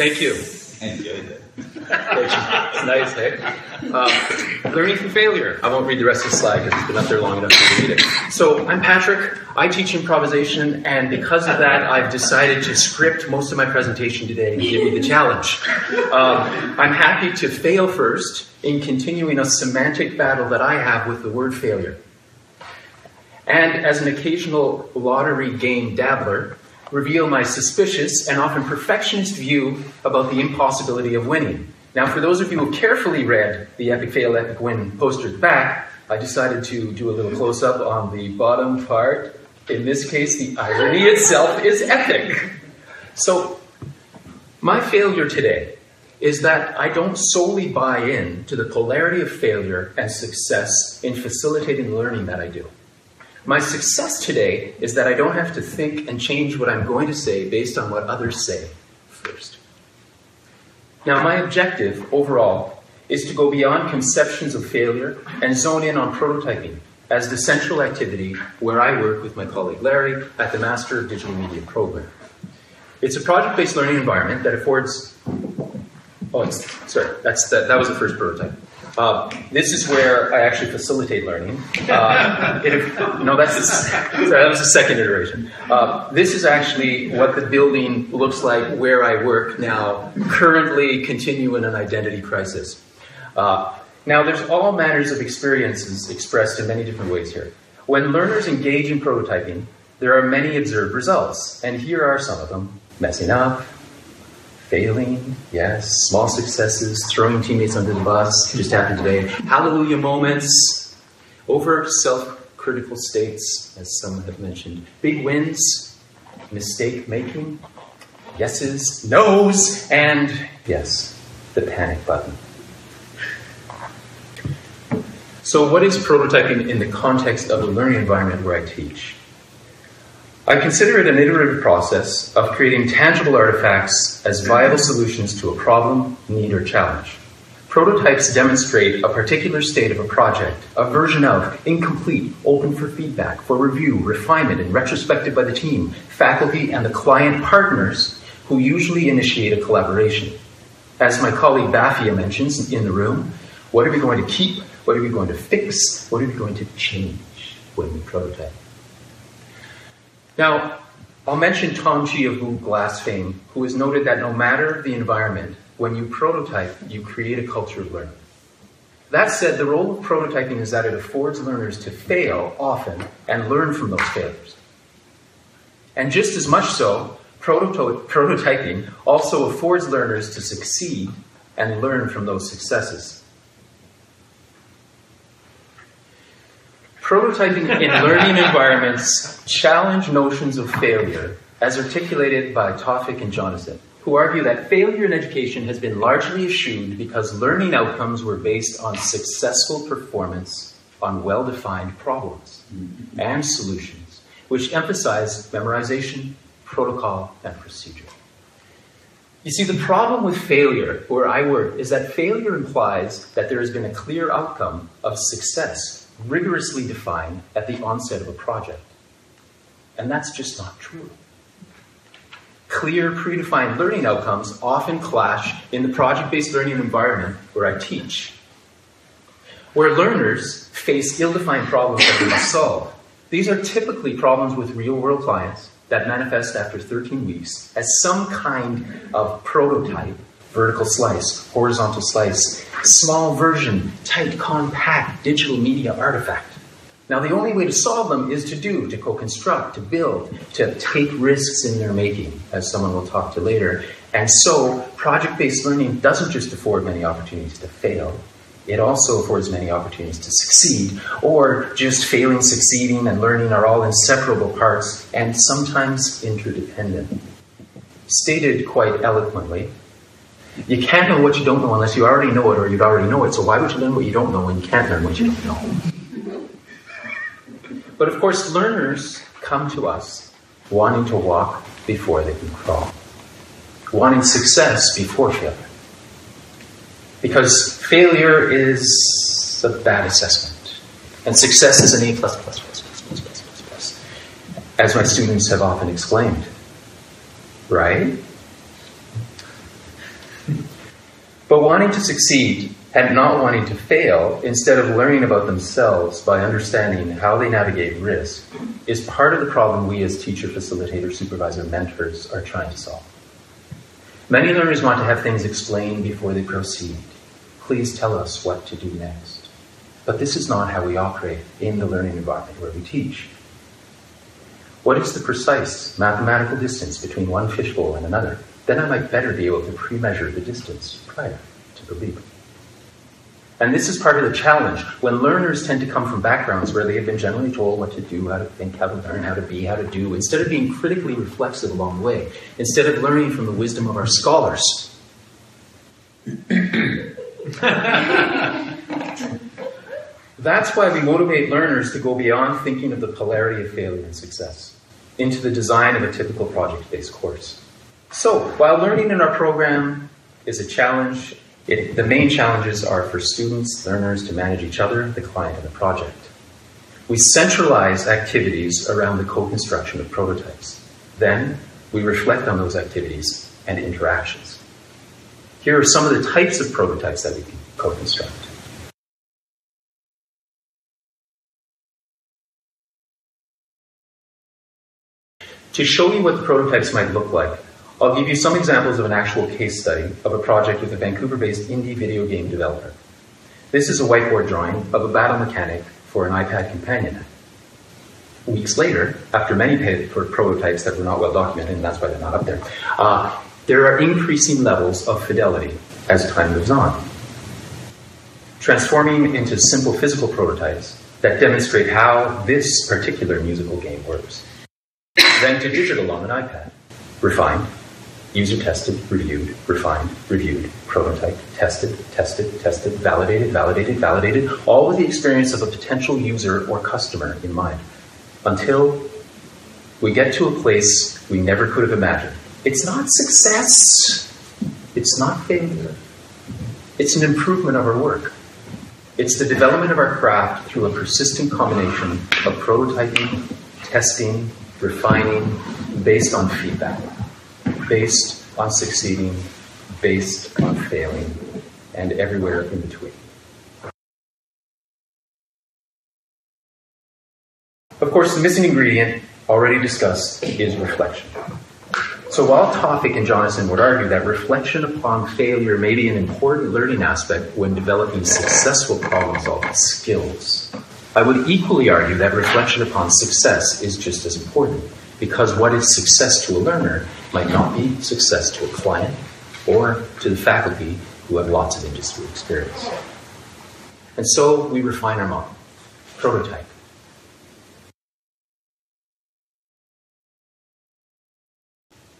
Thank you. It. It's nice, hey? Uh, learning from failure. I won't read the rest of the slide because it's been up there long enough to read it. So I'm Patrick. I teach improvisation, and because of that, I've decided to script most of my presentation today and give you the challenge. Um, I'm happy to fail first in continuing a semantic battle that I have with the word failure. And as an occasional lottery game dabbler, reveal my suspicious and often perfectionist view about the impossibility of winning. Now, for those of you who carefully read the Epic Fail, Epic Win posters back, I decided to do a little close up on the bottom part. In this case, the irony itself is epic. So, my failure today is that I don't solely buy in to the polarity of failure and success in facilitating learning that I do. My success today is that I don't have to think and change what I'm going to say based on what others say first. Now, my objective overall is to go beyond conceptions of failure and zone in on prototyping as the central activity where I work with my colleague Larry at the Master of Digital Media program. It's a project based learning environment that affords. Oh, sorry, that's the, that was the first prototype. Uh, this is where I actually facilitate learning. Uh, it, no, that's the, sorry, that was the second iteration. Uh, this is actually what the building looks like where I work now, currently continuing an identity crisis. Uh, now, there's all manners of experiences expressed in many different ways here. When learners engage in prototyping, there are many observed results, and here are some of them messing up, failing, yes, small successes, throwing teammates under the bus, just happened today, hallelujah moments, over self critical states, as some have mentioned, big wins, mistake making, yeses, nos, and yes, the panic button. So, what is prototyping in the context of the learning environment where I teach? I consider it an iterative process of creating tangible artifacts as viable solutions to a problem, need, or challenge. Prototypes demonstrate a particular state of a project, a version of, incomplete, open for feedback, for review, refinement, and retrospective by the team, faculty, and the client partners who usually initiate a collaboration. As my colleague Bafia mentions in the room, what are we going to keep? What are we going to fix? What are we going to change when we prototype? Now, I'll mention Tom Chi of Google Glass fame, who has noted that no matter the environment, when you prototype, you create a culture of learning. That said, the role of prototyping is that it affords learners to fail often and learn from those failures. And just as much so, prototyping also affords learners to succeed and learn from those successes. Prototyping in learning environments challenge notions of failure, as articulated by Tawfik and Jonassen, who argue that failure in education has been largely eschewed because learning outcomes were based on successful performance on well defined problems and solutions, which emphasize memorization, protocol, and procedure. You see, the problem with failure where I work is that failure implies that there has been a clear outcome of success rigorously defined at the onset of a project. And that's just not true. Clear, predefined learning outcomes often clash in the project based learning environment where I teach, where learners face ill defined problems that they must solve. These are typically problems with real world clients that manifest after 13 weeks as some kind of prototype vertical slice, horizontal slice, small version, tight, compact digital media artifact. Now, the only way to solve them is to do, to co construct, to build, to take risks in their making, as someone will talk to later. And so, project based learning doesn't just afford many opportunities to fail, it also affords many opportunities to succeed, or just failing, succeeding, and learning are all inseparable parts and sometimes interdependent. Stated quite eloquently, you can't know what you don't know unless you already know it or you'd already know it. So why would you learn what you don't know when you can't learn what you don't know? But of course, learners come to us wanting to walk before they can crawl, wanting success before failure. Because failure is a bad assessment, and success is an A plus plus plus plus plus plus plus plus, as my students have often exclaimed. Right? But wanting to succeed and not wanting to fail, instead of learning about themselves by understanding how they navigate risk, is part of the problem we as teacher, facilitator, supervisor, mentors are trying to solve. Many learners want to have things explained before they proceed. Please tell us what to do next. But this is not how we operate in the learning environment where we teach. What is the precise mathematical distance between one fishbowl and another? Then I might better be able to pre-measure the distance prior to the leap. And this is part of the challenge when learners tend to come from backgrounds where they have been generally told what to do, how to think, how to learn, how to be, how to do, instead of being critically reflexive along the way, instead of learning from the wisdom of our scholars. That's why we motivate learners to go beyond thinking of the polarity of failure and success into the design of a typical project based course. So, while learning in our program is a challenge, it, the main challenges are for students, learners to manage each other, the client, and the project. We centralize activities around the co construction of prototypes. Then, we reflect on those activities and interactions. Here are some of the types of prototypes that we can co construct. To show you what the prototypes might look like, I'll give you some examples of an actual case study of a project with a Vancouver based indie video game developer. This is a whiteboard drawing of a battle mechanic for an iPad companion. Weeks later, after many paid for prototypes that were not well documented, and that's why they're not up there, uh, there are increasing levels of fidelity as time moves on. Transforming into simple physical prototypes that demonstrate how this particular musical game works then to digital on an iPad. Refined, user tested, reviewed, refined, reviewed, prototyped, tested, tested, tested, validated, validated, validated, all with the experience of a potential user or customer in mind. Until we get to a place we never could have imagined. It's not success. It's not failure. It's an improvement of our work. It's the development of our craft through a persistent combination of prototyping, testing, refining based on feedback, based on succeeding, based on failing, and everywhere in between. Of course, the missing ingredient, already discussed, is reflection. So while Tawfik and Jonassen would argue that reflection upon failure may be an important learning aspect when developing successful problem solving skills, I would equally argue that reflection upon success is just as important, because what is success to a learner might not be success to a client or to the faculty who have lots of industry experience. And so we refine our model, prototype.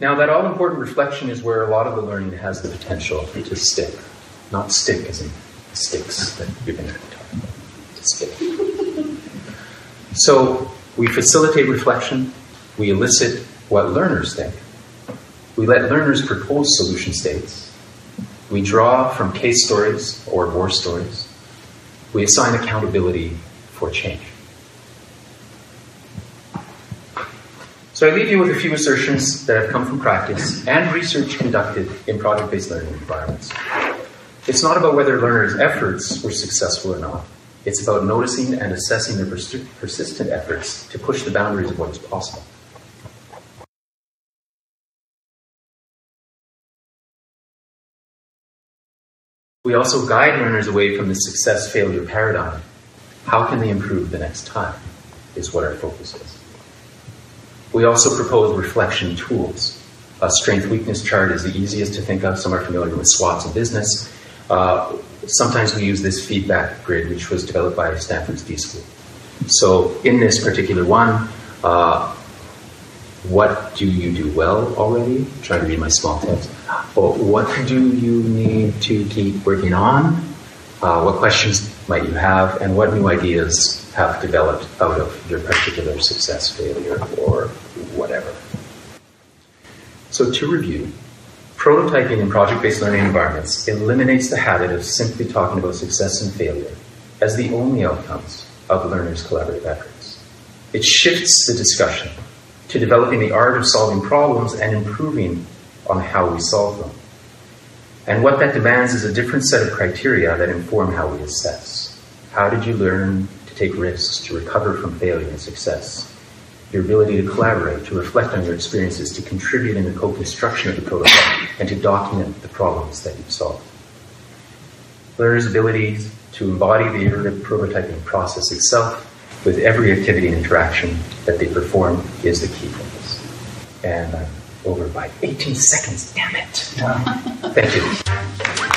Now, that all important reflection is where a lot of the learning has the potential to stick. Not stick as in sticks that you've been talking about, to stick. So we facilitate reflection, we elicit what learners think, we let learners propose solution states, we draw from case stories or war stories, we assign accountability for change. So I leave you with a few assertions that have come from practice and research conducted in project based learning environments. It's not about whether learners' efforts were successful or not. It's about noticing and assessing their persistent efforts to push the boundaries of what is possible. We also guide learners away from the success failure paradigm. How can they improve the next time? Is what our focus is. We also propose reflection tools. A strength weakness chart is the easiest to think of. Some are familiar with SWOTs in business. Uh, sometimes we use this feedback grid, which was developed by Stanford's D School. So in this particular one, uh, what do you do well already? Try to read my small text. Or what do you need to keep working on? Uh, what questions might you have? And what new ideas have developed out of your particular success, failure, or whatever? So to review, Prototyping in project-based learning environments eliminates the habit of simply talking about success and failure as the only outcomes of learners' collaborative efforts. It shifts the discussion to developing the art of solving problems and improving on how we solve them. And what that demands is a different set of criteria that inform how we assess. How did you learn to take risks, to recover from failure and success? Your ability to collaborate, to reflect on your experiences, to contribute in the co construction of the protocol, and to document the problems that you've solved. Learners' ability to embody the iterative prototyping process itself with every activity and interaction that they perform is the key focus. And I'm over by 18 seconds, damn it. Wow. Thank you.